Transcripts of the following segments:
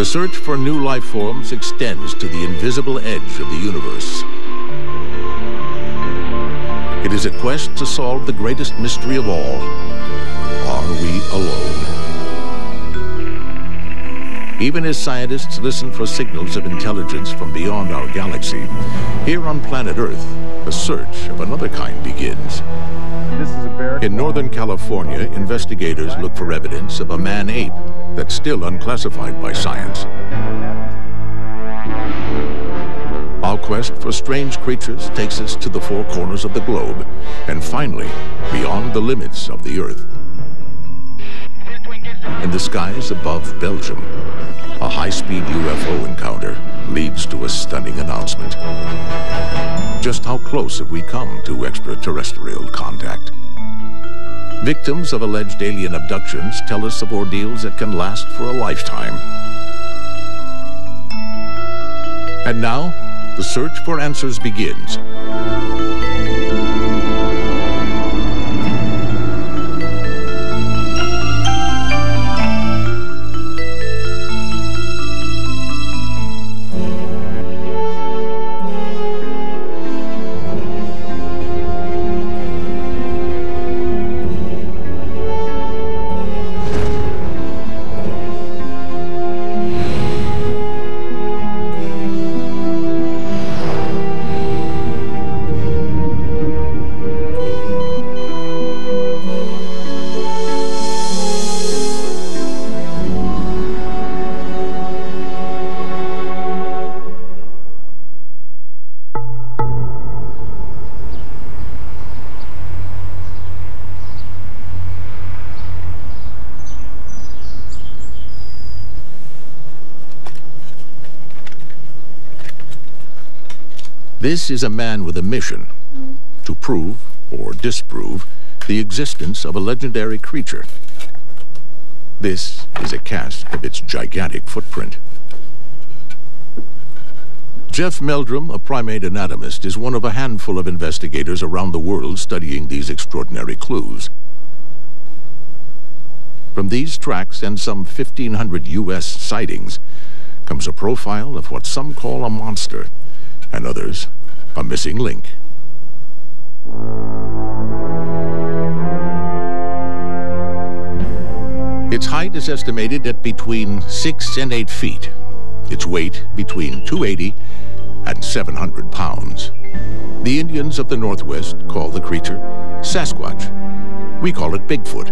The search for new life forms extends to the invisible edge of the universe. It is a quest to solve the greatest mystery of all. Are we alone? Even as scientists listen for signals of intelligence from beyond our galaxy, here on planet Earth, a search of another kind begins. In Northern California, investigators look for evidence of a man-ape that's still unclassified by science. Our quest for strange creatures takes us to the four corners of the globe, and finally, beyond the limits of the Earth. In the skies above Belgium, a high-speed UFO encounter leads to a stunning announcement. Just how close have we come to extraterrestrial contact? Victims of alleged alien abductions tell us of ordeals that can last for a lifetime. And now, the search for answers begins. This is a man with a mission to prove or disprove the existence of a legendary creature. This is a cast of its gigantic footprint. Jeff Meldrum, a primate anatomist, is one of a handful of investigators around the world studying these extraordinary clues. From these tracks and some 1,500 U.S. sightings comes a profile of what some call a monster and others a missing link. Its height is estimated at between 6 and 8 feet. Its weight between 280 and 700 pounds. The Indians of the Northwest call the creature Sasquatch. We call it Bigfoot.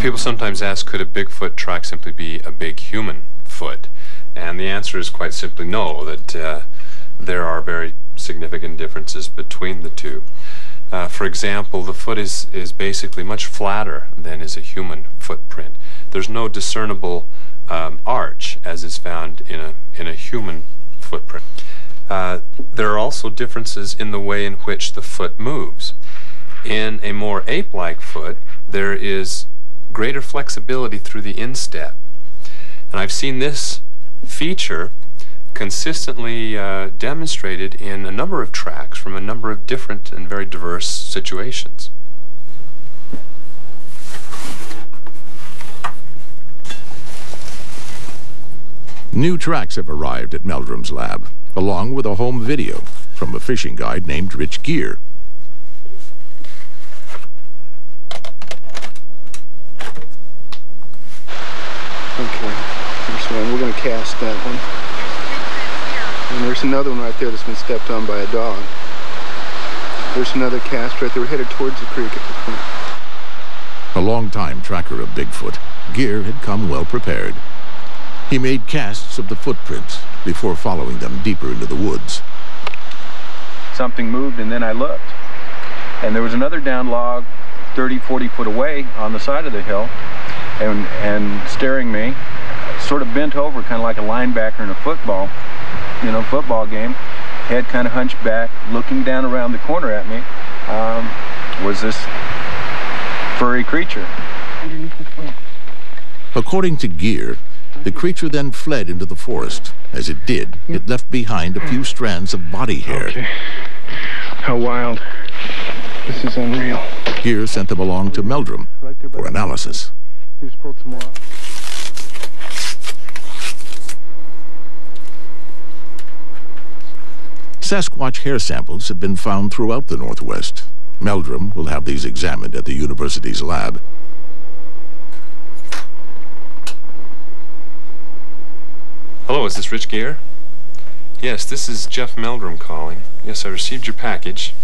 People sometimes ask, could a Bigfoot track simply be a big human foot? And the answer is quite simply no, that uh, there are very significant differences between the two. Uh, for example, the foot is, is basically much flatter than is a human footprint. There's no discernible um, arch as is found in a, in a human footprint. Uh, there are also differences in the way in which the foot moves. In a more ape-like foot, there is greater flexibility through the instep. And I've seen this feature consistently uh, demonstrated in a number of tracks from a number of different and very diverse situations. New tracks have arrived at Meldrum's lab, along with a home video from a fishing guide named Rich Gehr. One. We're going to cast that one. And there's another one right there that's been stepped on by a dog. There's another cast right there. We're headed towards the creek at this point. A long-time tracker of Bigfoot, Gehr had come well prepared. He made casts of the footprints before following them deeper into the woods. Something moved and then I looked. And there was another down log 30, 40 foot away on the side of the hill and, and staring me sort of bent over, kind of like a linebacker in a football, you know, football game. Head kind of hunched back, looking down around the corner at me, um, was this furry creature. According to Gehr, the creature then fled into the forest. As it did, it left behind a few strands of body hair. Okay. How wild. This is unreal. Gehr sent them along to Meldrum for analysis. He just pulled some more off. Sasquatch hair samples have been found throughout the Northwest. Meldrum will have these examined at the university's lab. Hello, is this Rich Gehr? Yes, this is Jeff Meldrum calling. Yes, I received your package.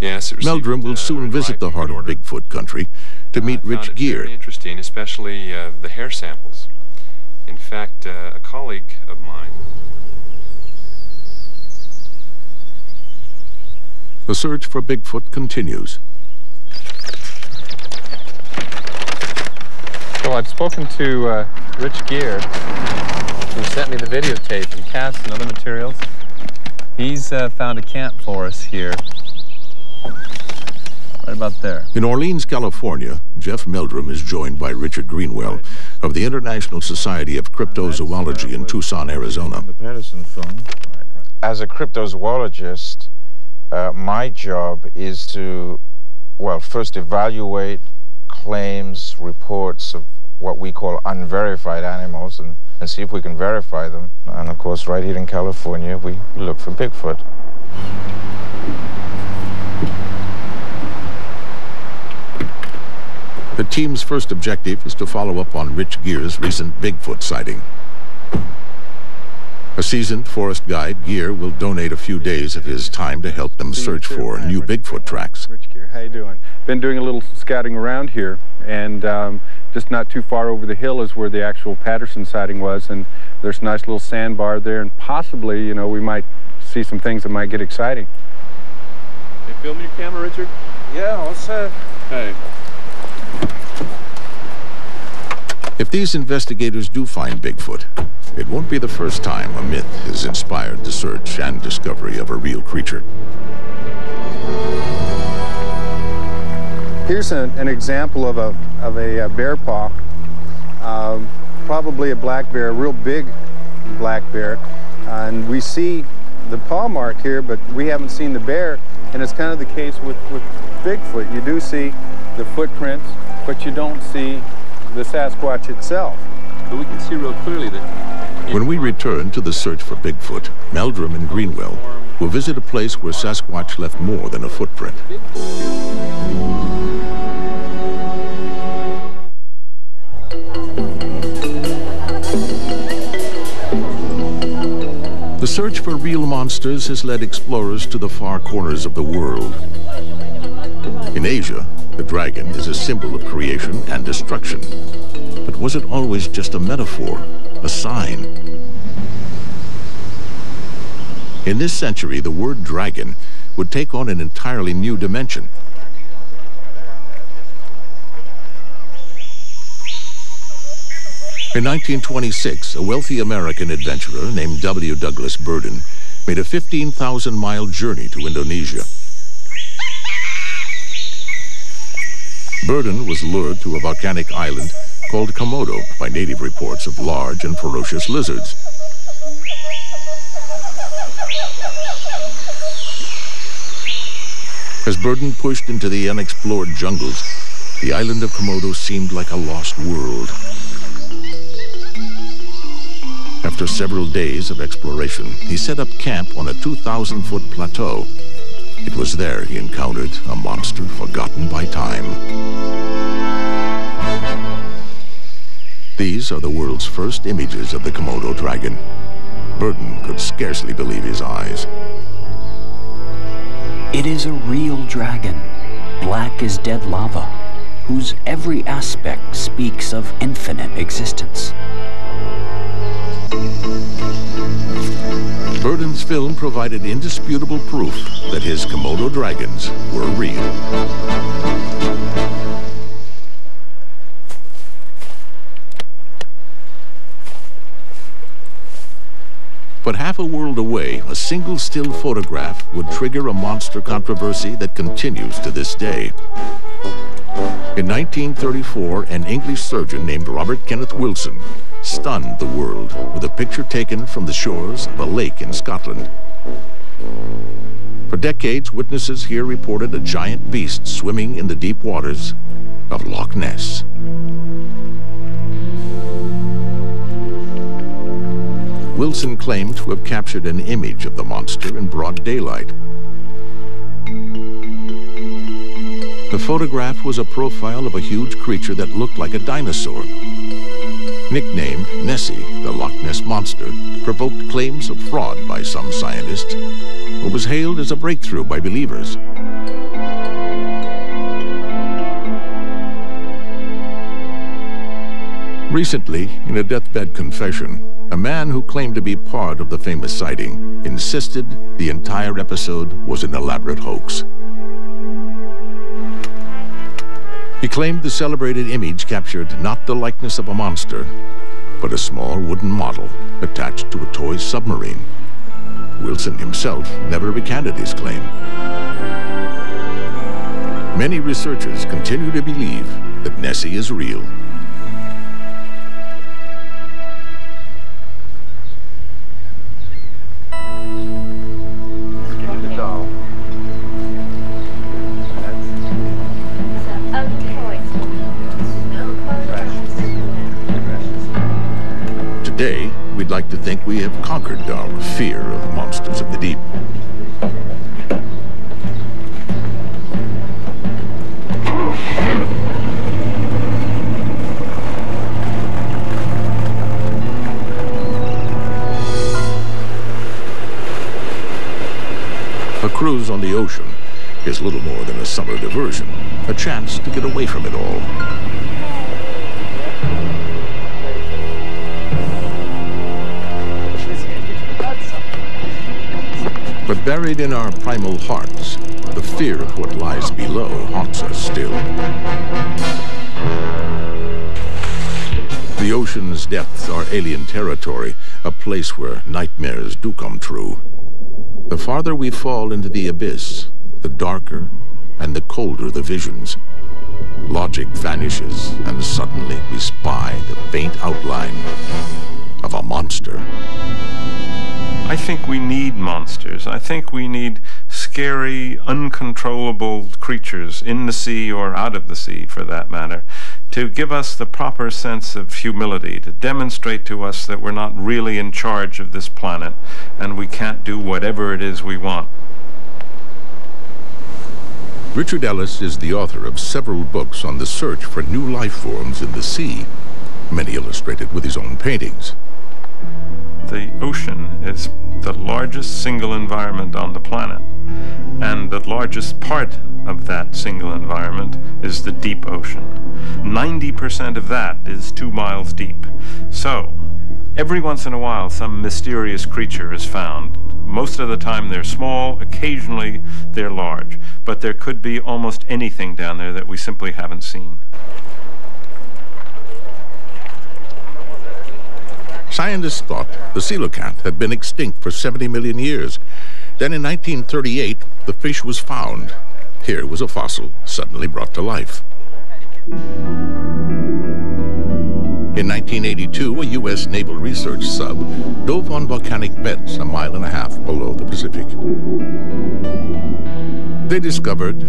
Yes, received, Meldrum will uh, soon visit the heart of order. Bigfoot country to Uh, meet Rich Gehr. Very interesting, especially uh, the hair samples. In fact, uh, a colleague of mine The search for Bigfoot continues. So I've spoken to uh, Rich Gehr, who sent me the videotape and cast and other materials. He's uh, found a camp for us here, right about there. In Orleans, California, Jeff Meldrum is joined by Richard Greenwell of the International Society of Cryptozoology in Tucson, Arizona. The Patterson phone. As a cryptozoologist, uh, my job is to, well, first evaluate claims, reports of what we call unverified animals and, and see if we can verify them. And of course, right here in California, we look for Bigfoot. The team's first objective is to follow up on Rich Gehr's recent Bigfoot sighting. A seasoned forest guide, Gehr will donate a few days of his time to help them search for new Bigfoot tracks. Rich Gehr, how you doing? Been doing a little scouting around here, and um, just not too far over the hill is where the actual Patterson sighting was, and there's a nice little sandbar there, and possibly, you know, we might see some things that might get exciting. You filming your camera, Richard? Yeah, what's that? Hey. If these investigators do find Bigfoot, it won't be the first time a myth has inspired the search and discovery of a real creature. Here's an, example of a, of a, uh bear paw. Um, probably a black bear, a real big black bear. Uh, and we see the paw mark here, but we haven't seen the bear. And it's kind of the case with, with Bigfoot. You do see the footprints, but you don't see the Sasquatch itself. But we can see real clearly that. When we return to the search for Bigfoot, Meldrum and Greenwell will visit a place where Sasquatch left more than a footprint. The search for real monsters has led explorers to the far corners of the world. In Asia, the dragon is a symbol of creation and destruction. But was it always just a metaphor, a sign? In this century, the word dragon would take on an entirely new dimension. In 1926, a wealthy American adventurer named W. Douglas Burden made a 15,000-mile journey to Indonesia. Burden was lured to a volcanic island called Komodo by native reports of large and ferocious lizards. As Burden pushed into the unexplored jungles, the island of Komodo seemed like a lost world. After several days of exploration, he set up camp on a 2,000-foot plateau. It was there he encountered a monster forgotten by time. These are the world's first images of the Komodo dragon. Burden could scarcely believe his eyes. It is a real dragon, black as dead lava, whose every aspect speaks of infinite existence. Burden's film provided indisputable proof that his Komodo dragons were real. But half a world away, a single still photograph would trigger a monster controversy that continues to this day. In 1934, an English surgeon named Robert Kenneth Wilson stunned the world with a picture taken from the shores of a lake in Scotland. For decades, witnesses here reported a giant beast swimming in the deep waters of Loch Ness. Wilson claimed to have captured an image of the monster in broad daylight. The photograph was a profile of a huge creature that looked like a dinosaur. Nicknamed Nessie, the Loch Ness Monster, provoked claims of fraud by some scientists, but was hailed as a breakthrough by believers. Recently, in a deathbed confession, a man who claimed to be part of the famous sighting insisted the entire episode was an elaborate hoax. He claimed the celebrated image captured not the likeness of a monster, but a small wooden model attached to a toy submarine. Wilson himself never recanted his claim. Many researchers continue to believe that Nessie is real. Today, we'd like to think we have conquered our fear of monsters of the deep. A cruise on the ocean is little more than a summer diversion, a chance to get away from it all. But buried in our primal hearts, the fear of what lies below haunts us still. The ocean's depths are alien territory, a place where nightmares do come true. The farther we fall into the abyss, the darker and the colder the visions. Logic vanishes, and suddenly we spy the faint outline of a monster. I think we need monsters. I think we need scary, uncontrollable creatures in the sea or out of the sea, for that matter, to give us the proper sense of humility, to demonstrate to us that we're not really in charge of this planet and we can't do whatever it is we want. Richard Ellis is the author of several books on the search for new life forms in the sea, many illustrated with his own paintings. The ocean is the largest single environment on the planet, and the largest part of that single environment is the deep ocean. 90% of that is two miles deep. So, every once in a while, some mysterious creature is found. Most of the time they're small, occasionally they're large, but there could be almost anything down there that we simply haven't seen. Scientists thought the coelacanth had been extinct for 70 million years. Then in 1938, the fish was found. Here was a fossil suddenly brought to life. In 1982, a U.S. Naval Research sub dove on volcanic vents a mile and a half below the Pacific. They discovered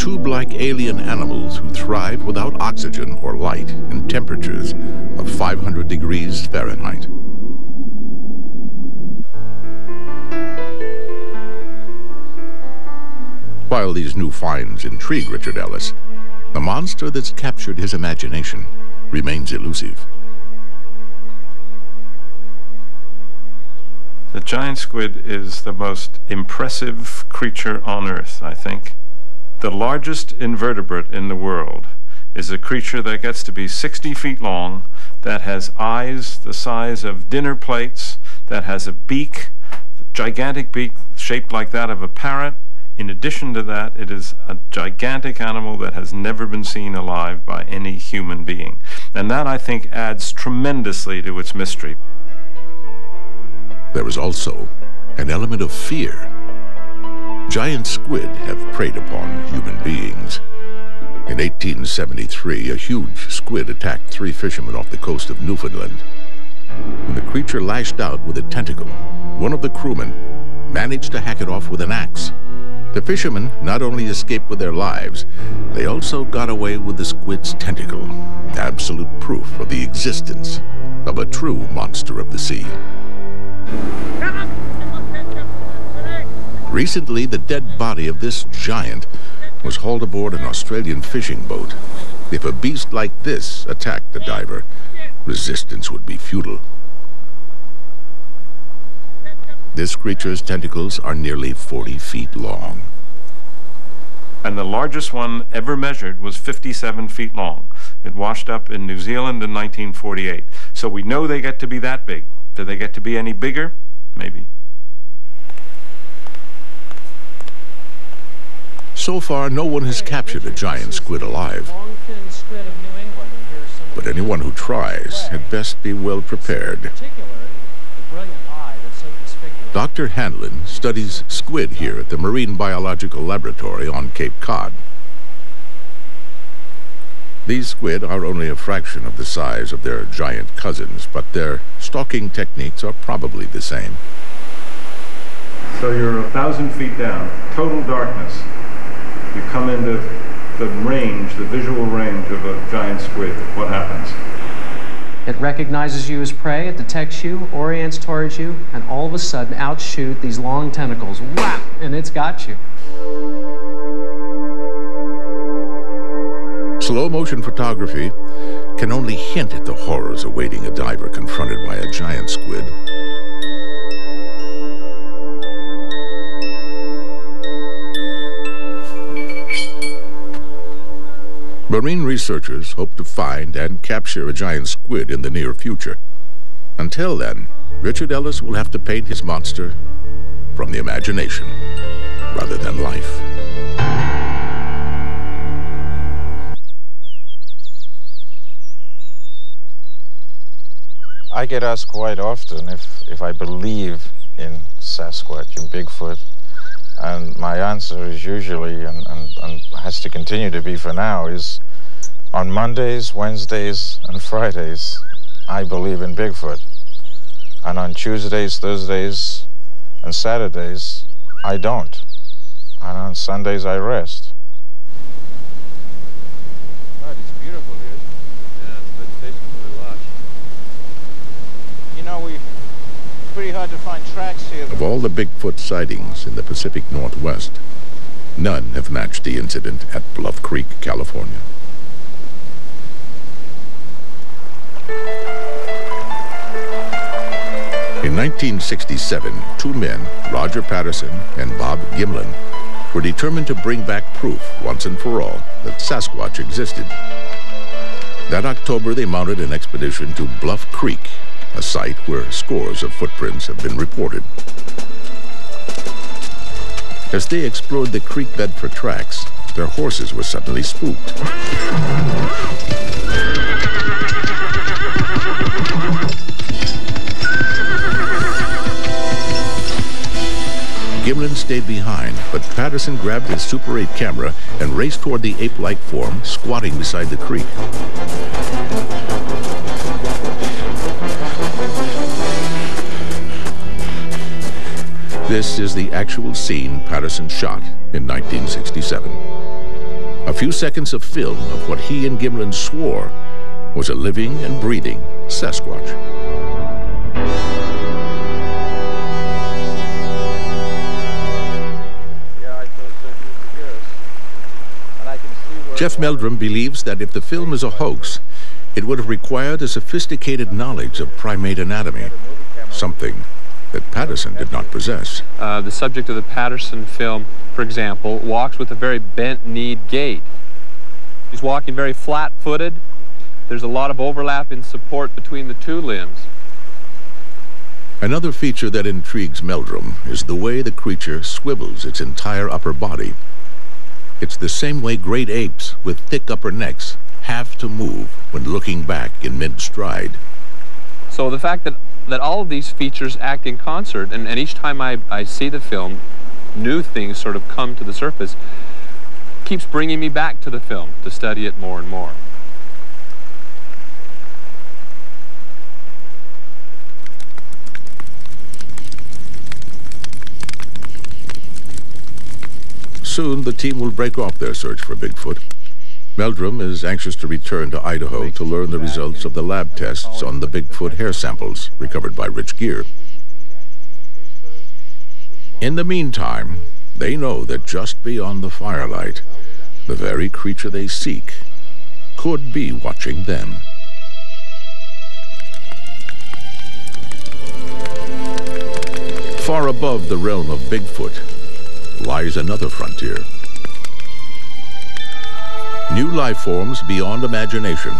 tube-like alien animals who thrive without oxygen or light in temperatures of 500 degrees Fahrenheit. While these new finds intrigue Richard Ellis, the monster that's captured his imagination remains elusive. The giant squid is the most impressive creature on Earth, I think. The largest invertebrate in the world is a creature that gets to be 60 feet long, that has eyes the size of dinner plates, that has a beak, a gigantic beak shaped like that of a parrot. In addition to that, it is a gigantic animal that has never been seen alive by any human being. And that, I think, adds tremendously to its mystery. There is also an element of fear. Giant squid have preyed upon human beings. In 1873, a huge squid attacked three fishermen off the coast of Newfoundland. When the creature lashed out with a tentacle, one of the crewmen managed to hack it off with an axe. The fishermen not only escaped with their lives, they also got away with the squid's tentacle, absolute proof of the existence of a true monster of the sea. Recently, the dead body of this giant was hauled aboard an Australian fishing boat. If a beast like this attacked the diver, resistance would be futile. This creature's tentacles are nearly 40 feet long. And the largest one ever measured was 57 feet long. It washed up in New Zealand in 1948. So we know they get to be that big. Do they get to be any bigger? Maybe. So far, no one has captured a giant squid alive. But anyone who tries had best be well prepared. Dr. Hanlon studies squid here at the Marine Biological Laboratory on Cape Cod. These squid are only a fraction of the size of their giant cousins, but their stalking techniques are probably the same. So you're a thousand feet down, total darkness. You come into the range, the visual range of a giant squid. What happens? It recognizes you as prey, it detects you, orients towards you, and all of a sudden outshoot these long tentacles. Whap! And it's got you. Slow motion photography can only hint at the horrors awaiting a diver confronted by a giant squid. Marine researchers hope to find and capture a giant squid in the near future. Until then, Richard Ellis will have to paint his monster from the imagination rather than life. I get asked quite often if, if I believe in Sasquatch and Bigfoot. And my answer is usually, and, and, and has to continue to be for now, is on Mondays, Wednesdays, and Fridays, I believe in Bigfoot. And on Tuesdays, Thursdays, and Saturdays, I don't. And on Sundays, I rest. God, it's beautiful here. Yeah, it's vegetation really lush. You know, we pretty hard to find tracks here. Of all the Bigfoot sightings in the Pacific Northwest, none have matched the incident at Bluff Creek, California. In 1967, two men, Roger Patterson and Bob Gimlin, were determined to bring back proof once and for all that Sasquatch existed. That October, they mounted an expedition to Bluff Creek, a site where scores of footprints have been reported. As they explored the creek bed for tracks, their horses were suddenly spooked. Gimlin stayed behind, but Patterson grabbed his Super 8 camera and raced toward the ape-like form squatting beside the creek. This is the actual scene Patterson shot in 1967. A few seconds of film of what he and Gimlin swore was a living and breathing Sasquatch. Jeff Meldrum believes that if the film is a hoax, it would have required a sophisticated knowledge of primate anatomy, something that Patterson did not possess. Uh, the subject of the Patterson film, for example, walks with a very bent-kneed gait. He's walking very flat-footed. There's a lot of overlap in support between the two limbs. Another feature that intrigues Meldrum is the way the creature swivels its entire upper body. It's the same way great apes with thick upper necks have to move when looking back in mid-stride. So the fact that, that all of these features act in concert, and, and each time I, I see the film, new things sort of come to the surface, keeps bringing me back to the film to study it more and more. Soon, the team will break off their search for Bigfoot. Meldrum is anxious to return to Idaho to learn the results of the lab tests on the Bigfoot hair samples recovered by Rich Gehr. In the meantime, they know that just beyond the firelight, the very creature they seek could be watching them. Far above the realm of Bigfoot lies another frontier. New life forms beyond imagination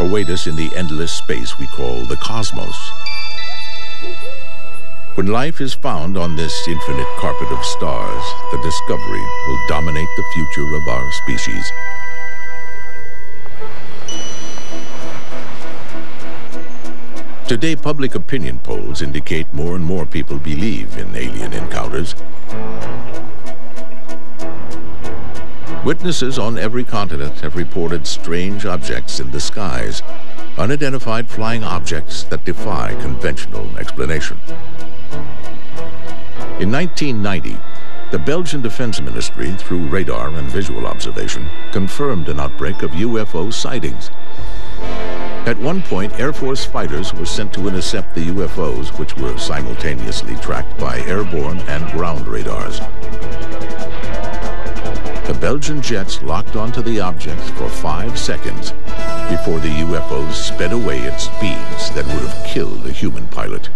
await us in the endless space we call the cosmos. When life is found on this infinite carpet of stars, the discovery will dominate the future of our species. Today, public opinion polls indicate more and more people believe in alien encounters. Witnesses on every continent have reported strange objects in the skies, unidentified flying objects that defy conventional explanation. In 1990, the Belgian Defense Ministry, through radar and visual observation, confirmed an outbreak of UFO sightings. At one point, Air Force fighters were sent to intercept the UFOs, which were simultaneously tracked by airborne and ground radars. The Belgian jets locked onto the objects for five seconds before the UFOs sped away at speeds that would have killed a human pilot.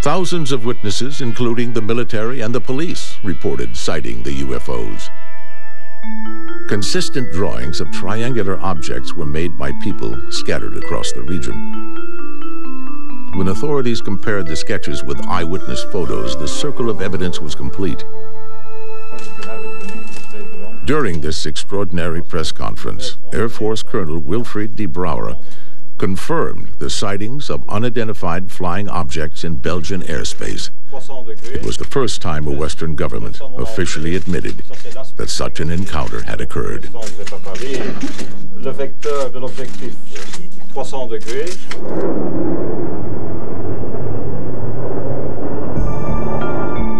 Thousands of witnesses, including the military and the police, reported sighting the UFOs. Consistent drawings of triangular objects were made by people scattered across the region. When authorities compared the sketches with eyewitness photos, the circle of evidence was complete. During this extraordinary press conference, Air Force Colonel Wilfried de Brouwer confirmed the sightings of unidentified flying objects in Belgian airspace. It was the first time a Western government officially admitted that such an encounter had occurred.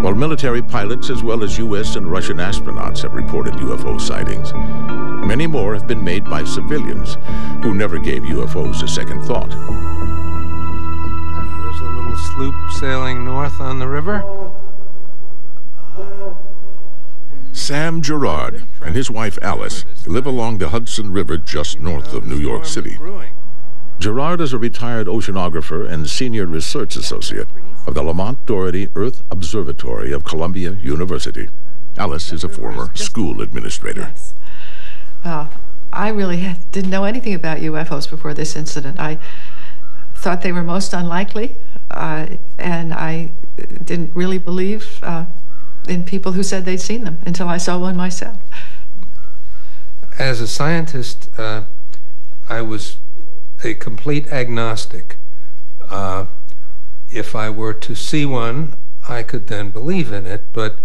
While military pilots as well as U.S. and Russian astronauts have reported UFO sightings, many more have been made by civilians who never gave UFOs a second thought. There's a little sloop sailing north on the river. Sam Gerard and his wife Alice live along the Hudson River just north of New York City. Gerard is a retired oceanographer and senior research associate of the Lamont Doherty Earth Observatory of Columbia University. Alice is a former school administrator. Yes. Well, I really didn't know anything about UFOs before this incident. I thought they were most unlikely, uh, and I didn't really believe uh, in people who said they'd seen them until I saw one myself. As a scientist, uh, I was a complete agnostic. Uh, if I were to see one, I could then believe in it, but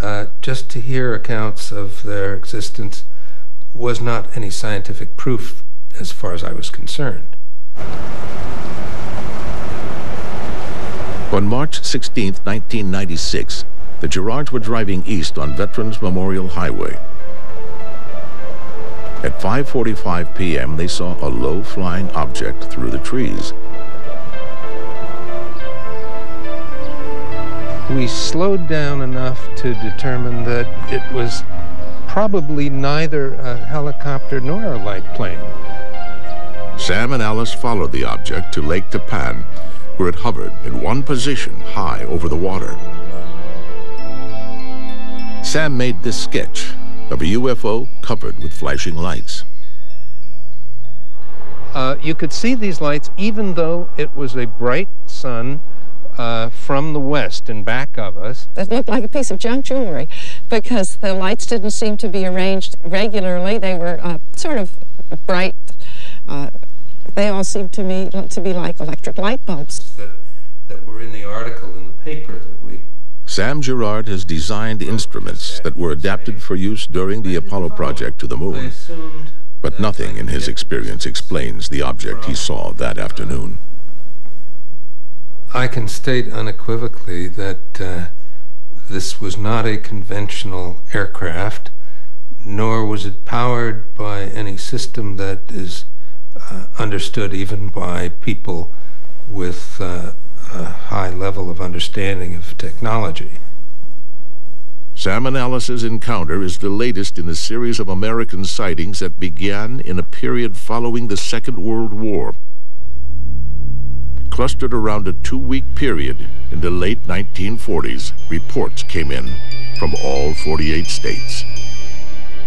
uh, just to hear accounts of their existence was not any scientific proof as far as I was concerned. On March 16, 1996, the Gerards were driving east on Veterans Memorial Highway. At 5.45 p.m., they saw a low-flying object through the trees. We slowed down enough to determine that it was probably neither a helicopter nor a light plane. Sam and Alice followed the object to Lake Tappan, where it hovered in one position high over the water. Sam made this sketch of a UFO covered with flashing lights. Uh, you could see these lights even though it was a bright sun uh, from the west and back of us. It looked like a piece of junk jewelry because the lights didn't seem to be arranged regularly. They were uh, sort of bright. Uh, they all seemed to me to be like electric light bulbs. That, that were in the article in the paper that we Sam Gerard has designed instruments that were adapted for use during the Apollo project to the moon, but nothing in his experience explains the object he saw that afternoon. I can state unequivocally that uh, this was not a conventional aircraft, nor was it powered by any system that is uh, understood even by people with uh, a high level of understanding of technology. Sam and Alice's encounter is the latest in a series of American sightings that began in a period following the Second World War. Clustered around a two-week period in the late 1940s, reports came in from all 48 states.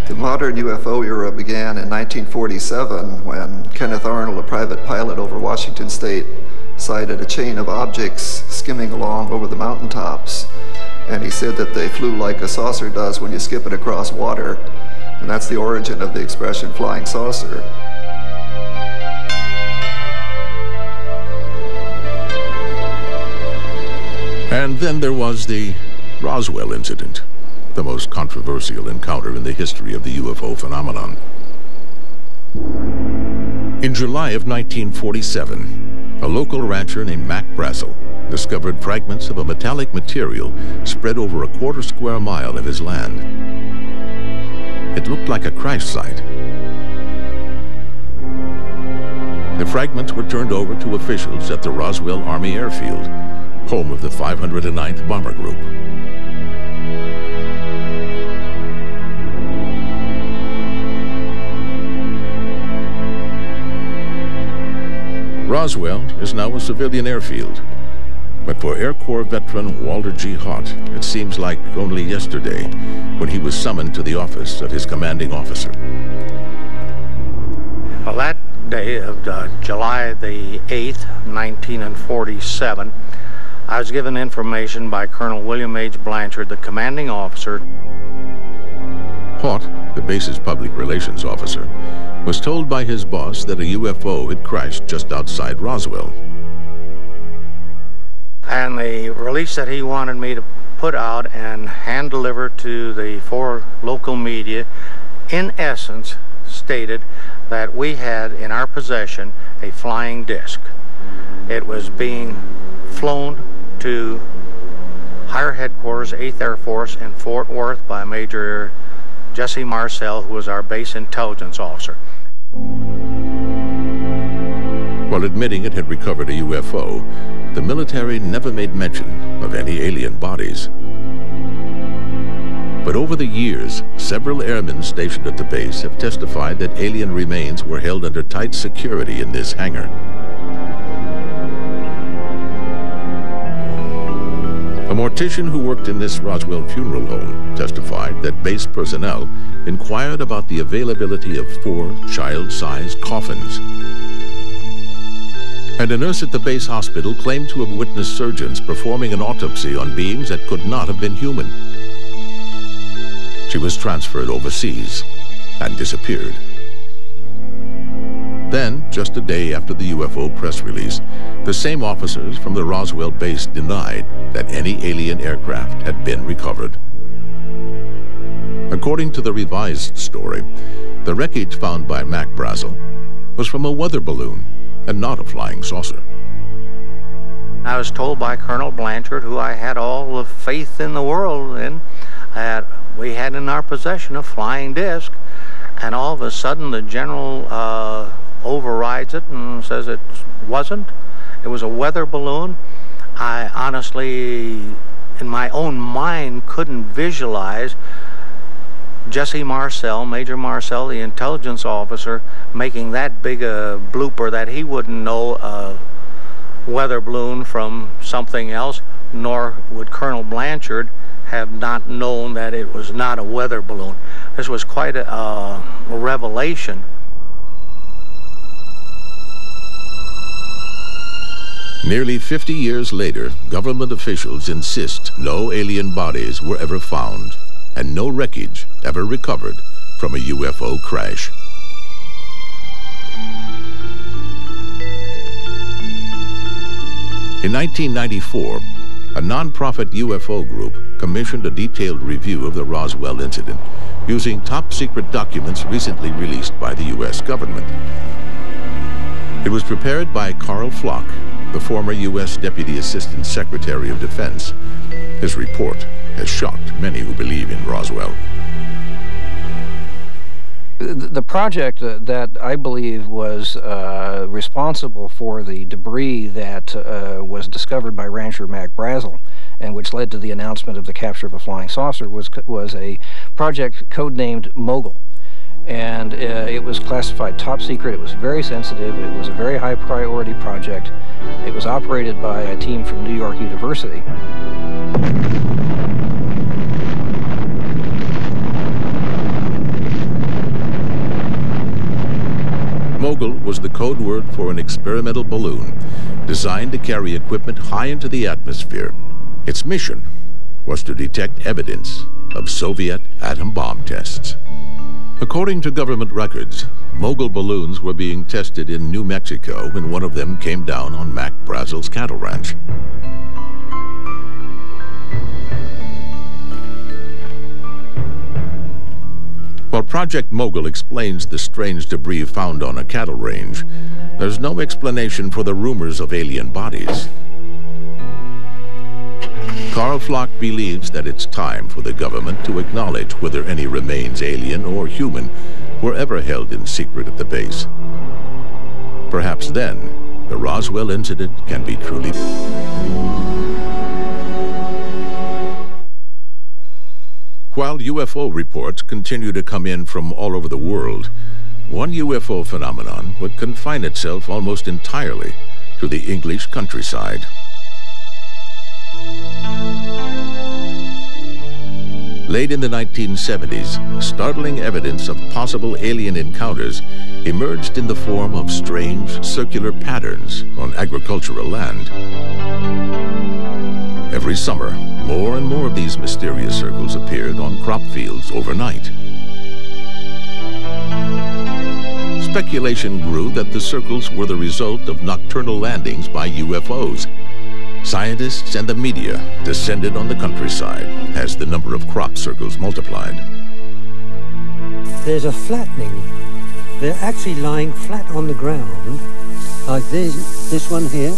The modern UFO era began in 1947 when Kenneth Arnold, a private pilot over Washington state, sighted a chain of objects skimming along over the mountaintops. And he said that they flew like a saucer does when you skip it across water. And that's the origin of the expression flying saucer. And then there was the Roswell incident, the most controversial encounter in the history of the UFO phenomenon. In July of 1947, a local rancher named Mac Brazel discovered fragments of a metallic material spread over a quarter square mile of his land. It looked like a crash site. The fragments were turned over to officials at the Roswell Army Airfield, home of the 509th Bomber Group. Roswell is now a civilian airfield but for Air Corps veteran Walter G. Haut, it seems like only yesterday when he was summoned to the office of his commanding officer. Well, that day of uh, July the 8th, 1947, I was given information by Colonel William H. Blanchard, the commanding officer. Haut, the base's public relations officer, was told by his boss that a UFO had crashed just outside Roswell and the release that he wanted me to put out and hand deliver to the four local media in essence stated that we had in our possession a flying disc. It was being flown to higher headquarters 8th Air Force in Fort Worth by Major Jesse Marcel who was our base intelligence officer. While admitting it had recovered a UFO, the military never made mention of any alien bodies. But over the years, several airmen stationed at the base have testified that alien remains were held under tight security in this hangar. A mortician who worked in this Roswell funeral home testified that base personnel inquired about the availability of four child-sized coffins and a nurse at the base hospital claimed to have witnessed surgeons performing an autopsy on beings that could not have been human. She was transferred overseas and disappeared. Then, just a day after the UFO press release, the same officers from the Roswell base denied that any alien aircraft had been recovered. According to the revised story, the wreckage found by Mac Brazel was from a weather balloon and not a flying saucer. I was told by Colonel Blanchard, who I had all the faith in the world in, that we had in our possession a flying disc, and all of a sudden the general uh, overrides it and says it wasn't. It was a weather balloon. I honestly, in my own mind, couldn't visualize Jesse Marcel, Major Marcel, the intelligence officer, making that big a blooper that he wouldn't know a weather balloon from something else, nor would Colonel Blanchard have not known that it was not a weather balloon. This was quite a, a revelation. Nearly 50 years later, government officials insist no alien bodies were ever found and no wreckage ever recovered from a UFO crash. In 1994, a non-profit UFO group commissioned a detailed review of the Roswell incident using top-secret documents recently released by the U.S. government. It was prepared by Karl Pflock, the former U.S. Deputy Assistant Secretary of Defense. His report has shocked many who believe in Roswell. The project uh, that I believe was uh, responsible for the debris that uh, was discovered by rancher Mac Brazel and which led to the announcement of the capture of a flying saucer was, was a project codenamed Mogul. And uh, it was classified top secret. It was very sensitive. It was a very high priority project. It was operated by a team from New York University. Mogul was the code word for an experimental balloon designed to carry equipment high into the atmosphere. Its mission was to detect evidence of Soviet atom bomb tests. According to government records, Mogul balloons were being tested in New Mexico when one of them came down on Mac Brazel's cattle ranch. While Project Mogul explains the strange debris found on a cattle range, there's no explanation for the rumors of alien bodies. Karl Pflock believes that it's time for the government to acknowledge whether any remains, alien or human, were ever held in secret at the base. Perhaps then, the Roswell incident can be truly... While UFO reports continue to come in from all over the world, one UFO phenomenon would confine itself almost entirely to the English countryside. Late in the 1970s, startling evidence of possible alien encounters emerged in the form of strange circular patterns on agricultural land. Every summer, more and more of these mysterious circles appeared on crop fields overnight. Speculation grew that the circles were the result of nocturnal landings by UFOs. Scientists and the media descended on the countryside as the number of crop circles multiplied. There's a flattening. They're actually lying flat on the ground, like this, this one here,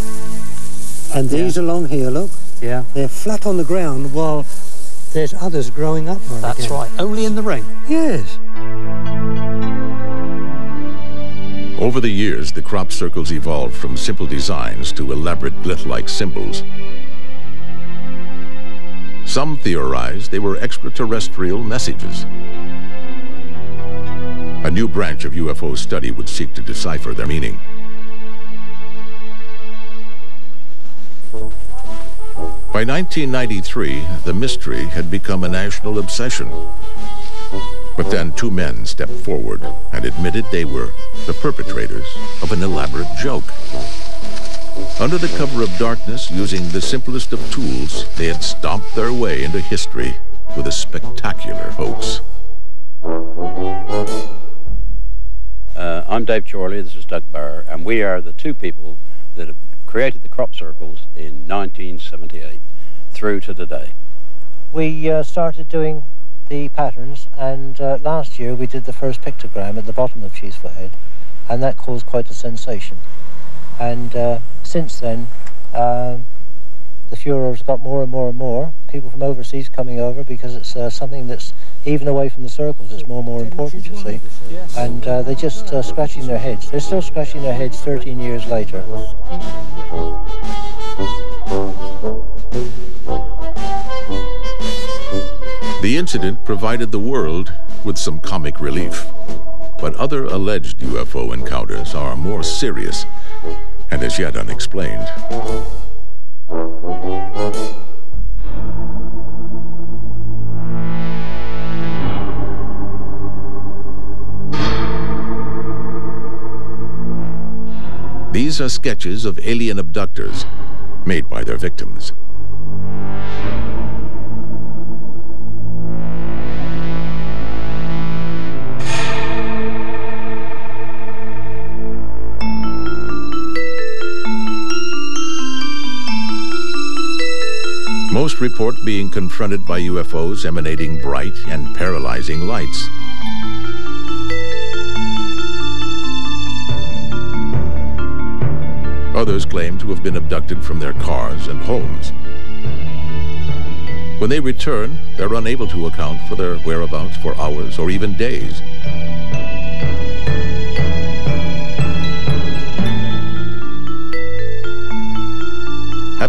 and these yeah. along here, look. Yeah. They're flat on the ground while there's others growing up right That's again. right. Only in the rain. Yes. Over the years, the crop circles evolved from simple designs to elaborate glyph-like symbols. Some theorized they were extraterrestrial messages. A new branch of UFO study would seek to decipher their meaning. By 1993, the mystery had become a national obsession. But then two men stepped forward and admitted they were the perpetrators of an elaborate joke. Under the cover of darkness, using the simplest of tools, they had stomped their way into history with a spectacular hoax. Uh, I'm Dave Chorley, this is Doug Bower, and we are the two people that have created the crop circles in 1978 through to today. We uh, started doing the patterns and uh, last year we did the first pictogram at the bottom of Cheesefoot Head and that caused quite a sensation. And uh, since then um, the furor's got more and more and more people from overseas coming over because it's uh, something that's even away from the circles it's more and more important you see. And uh, they're just uh, scratching their heads. They're still scratching their heads 13 years later The incident provided the world with some comic relief. But other alleged UFO encounters are more serious and as yet unexplained. These are sketches of alien abductors made by their victims. Most report being confronted by UFOs emanating bright and paralyzing lights. Others claim to have been abducted from their cars and homes. When they return, they're unable to account for their whereabouts for hours or even days.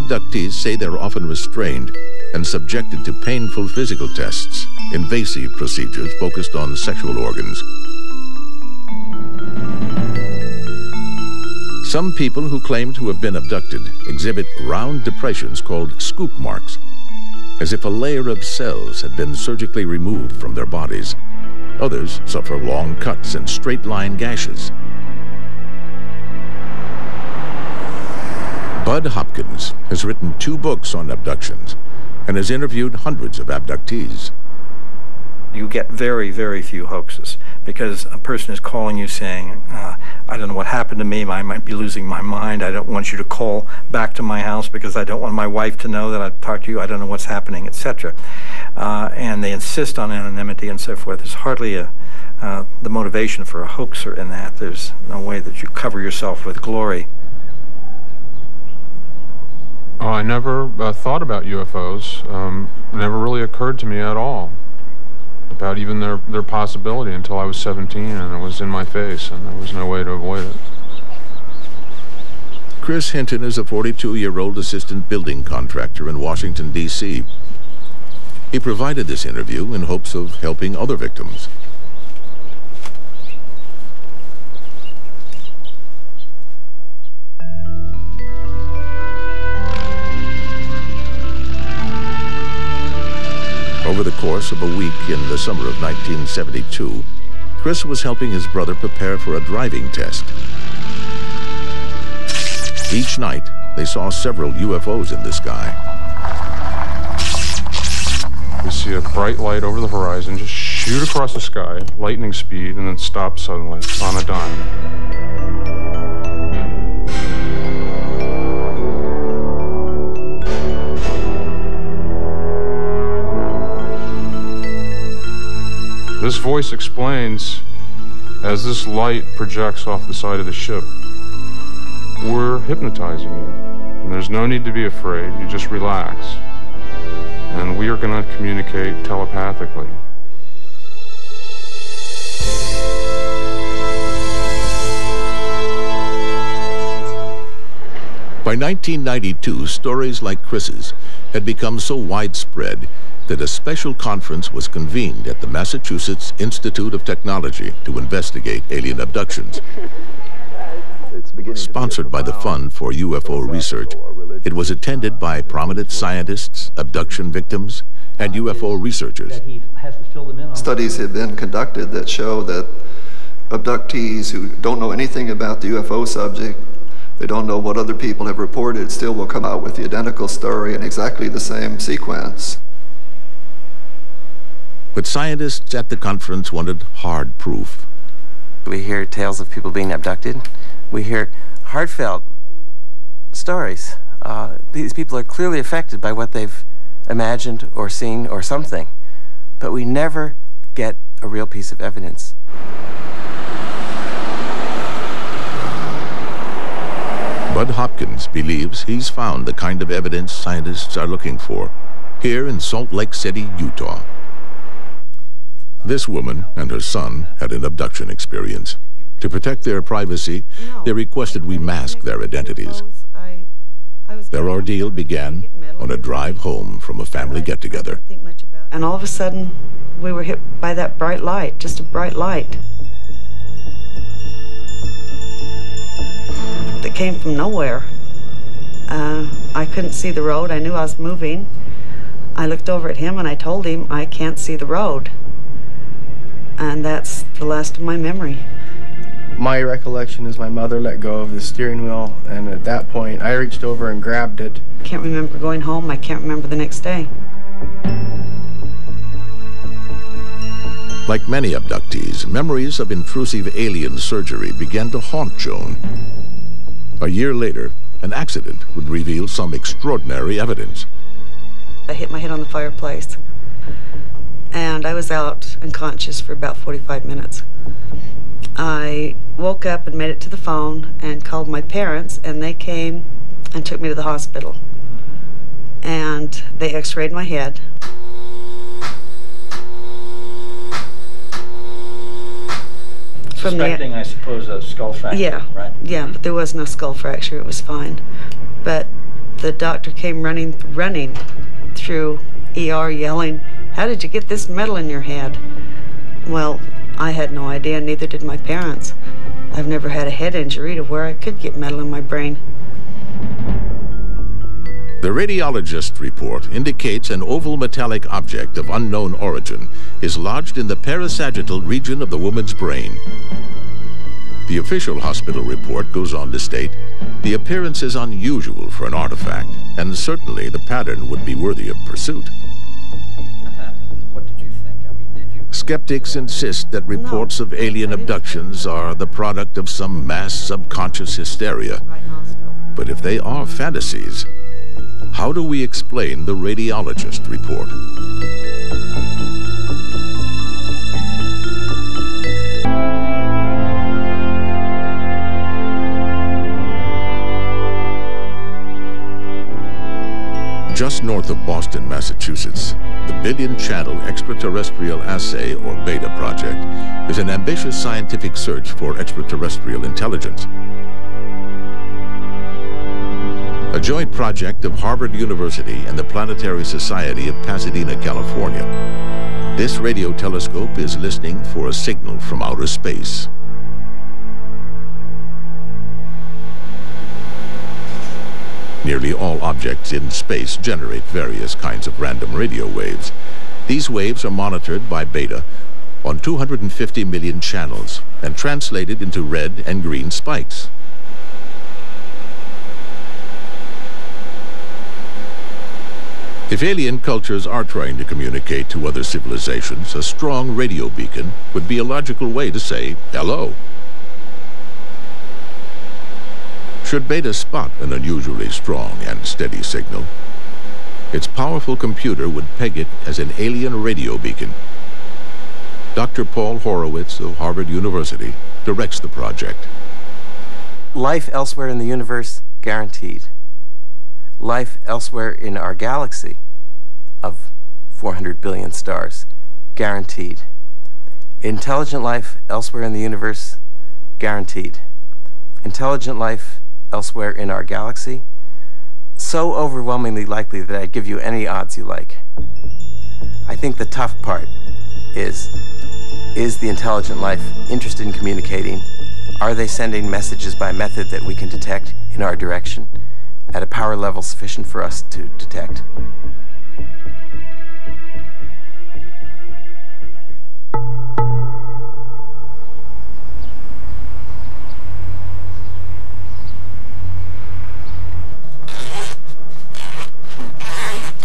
Abductees say they're often restrained and subjected to painful physical tests, invasive procedures focused on sexual organs. Some people who claim to have been abducted exhibit round depressions called scoop marks, as if a layer of cells had been surgically removed from their bodies. Others suffer long cuts and straight-line gashes. Bud Hopkins has written two books on abductions and has interviewed hundreds of abductees. You get very, very few hoaxes because a person is calling you saying, uh, I don't know what happened to me, I might be losing my mind, I don't want you to call back to my house because I don't want my wife to know that I've talked to you, I don't know what's happening, etc. Uh, and they insist on anonymity and so forth. There's hardly a, uh, the motivation for a hoaxer in that. There's no way that you cover yourself with glory. Oh, I never uh, thought about UFOs. Um, never really occurred to me at all about even their, their possibility until I was 17 and it was in my face and there was no way to avoid it. Chris Hinton is a 42-year-old assistant building contractor in Washington, D.C. He provided this interview in hopes of helping other victims. Over the course of a week in the summer of 1972, Chris was helping his brother prepare for a driving test. Each night, they saw several UFOs in the sky. We see a bright light over the horizon just shoot across the sky, lightning speed, and then stop suddenly on a dime. This voice explains, as this light projects off the side of the ship, we're hypnotizing you. And there's no need to be afraid, you just relax. And we are going to communicate telepathically. By 1992, stories like Chris's had become so widespread that a special conference was convened at the Massachusetts Institute of Technology to investigate alien abductions. Sponsored by the Fund for UFO Research, it was attended by prominent scientists, abduction victims, and UFO researchers. Studies have been conducted that show that abductees who don't know anything about the UFO subject, they don't know what other people have reported, still will come out with the identical story in exactly the same sequence. But scientists at the conference wanted hard proof. We hear tales of people being abducted. We hear heartfelt stories. Uh, these people are clearly affected by what they've imagined or seen or something. But we never get a real piece of evidence. Bud Hopkins believes he's found the kind of evidence scientists are looking for here in Salt Lake City, Utah. This woman and her son had an abduction experience. To protect their privacy, they requested we mask their identities. Their ordeal began on a drive home from a family get-together. And all of a sudden, we were hit by that bright light, just a bright light. That came from nowhere. Uh, I couldn't see the road. I knew I was moving. I looked over at him and I told him I can't see the road. And that's the last of my memory. My recollection is my mother let go of the steering wheel, and at that point, I reached over and grabbed it. I can't remember going home. I can't remember the next day. Like many abductees, memories of intrusive alien surgery began to haunt Joan. A year later, an accident would reveal some extraordinary evidence. I hit my head on the fireplace, and I was out unconscious for about 45 minutes. I woke up and made it to the phone and called my parents, and they came and took me to the hospital. And they x rayed my head. From Suspecting, the, I suppose, a skull fracture, yeah, right? Yeah, but there was no skull fracture. It was fine. But the doctor came running, running through ER yelling, How did you get this metal in your head? Well, I had no idea, neither did my parents. I've never had a head injury to where I could get metal in my brain. The radiologist report indicates an oval metallic object of unknown origin is lodged in the parasagittal region of the woman's brain. The official hospital report goes on to state, the appearance is unusual for an artifact, and certainly the pattern would be worthy of pursuit. Skeptics insist that reports of alien abductions are the product of some mass subconscious hysteria. But if they are fantasies, how do we explain the radiologist report? Just north of Boston, Massachusetts, the Billion Channel Extraterrestrial Assay, or BETA project, is an ambitious scientific search for extraterrestrial intelligence. a joint project of Harvard University and the Planetary Society of Pasadena, California. This radio telescope is listening for a signal from outer space. Nearly all objects in space generate various kinds of random radio waves. These waves are monitored by Beta on 250 million channels and translated into red and green spikes. If alien cultures are trying to communicate to other civilizations, a strong radio beacon would be a logical way to say hello. Should Beta spot an unusually strong and steady signal, its powerful computer would peg it as an alien radio beacon. Dr. Paul Horowitz of Harvard University directs the project. Life elsewhere in the universe, guaranteed life elsewhere in our galaxy of 400 billion stars, guaranteed. Intelligent life elsewhere in the universe, guaranteed. Intelligent life elsewhere in our galaxy, so overwhelmingly likely that I'd give you any odds you like. I think the tough part is, is the intelligent life interested in communicating? Are they sending messages by method that we can detect in our direction? at a power level sufficient for us to detect.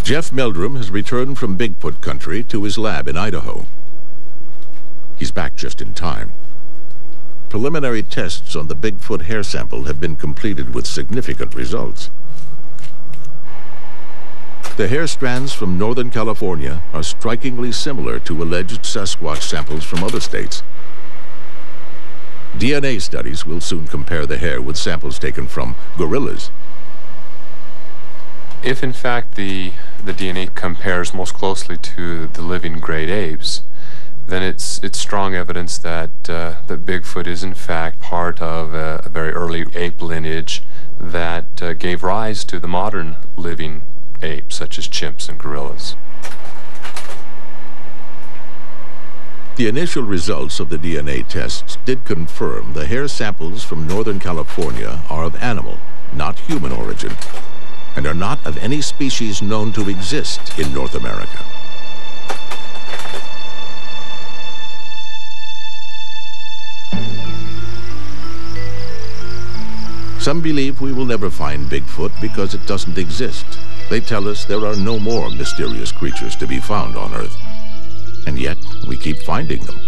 Jeff Meldrum has returned from Bigfoot country to his lab in Idaho. He's back just in time. Preliminary tests on the Bigfoot hair sample have been completed with significant results. The hair strands from Northern California are strikingly similar to alleged Sasquatch samples from other states. DNA studies will soon compare the hair with samples taken from gorillas. If in fact the, the DNA compares most closely to the living great apes, then it's it's strong evidence that uh, that Bigfoot is in fact part of a, a very early ape lineage that uh, gave rise to the modern living apes such as chimps and gorillas. The initial results of the DNA tests did confirm the hair samples from Northern California are of animal, not human origin, and are not of any species known to exist in North America. Some believe we will never find Bigfoot because it doesn't exist. They tell us there are no more mysterious creatures to be found on Earth. And yet, we keep finding them.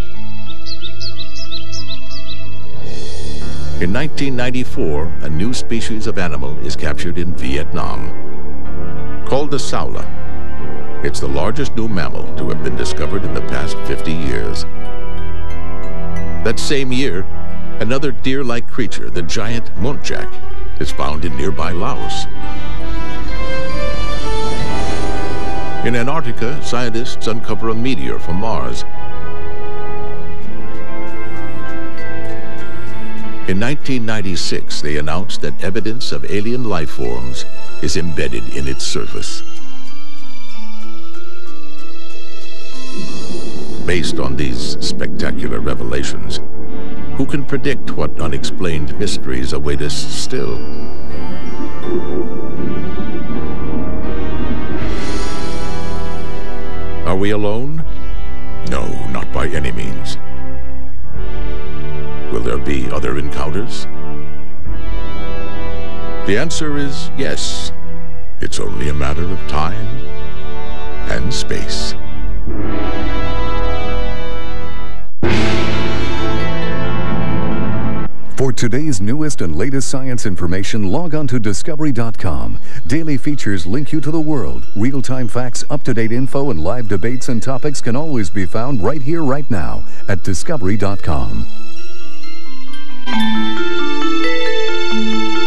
In 1994, a new species of animal is captured in Vietnam. Called the saola. It's the largest new mammal to have been discovered in the past 50 years. That same year, another deer-like creature, the giant muntjac, is found in nearby Laos. In Antarctica, scientists uncover a meteor from Mars. In 1996, they announced that evidence of alien life forms is embedded in its surface. Based on these spectacular revelations, who can predict what unexplained mysteries await us still? Are we alone? No, not by any means. Will there be other encounters? The answer is yes. It's only a matter of time and space. For today's newest and latest science information, log on to Discovery.com. Daily features link you to the world. Real-time facts, up-to-date info, and live debates and topics can always be found right here, right now at Discovery.com. Thank you.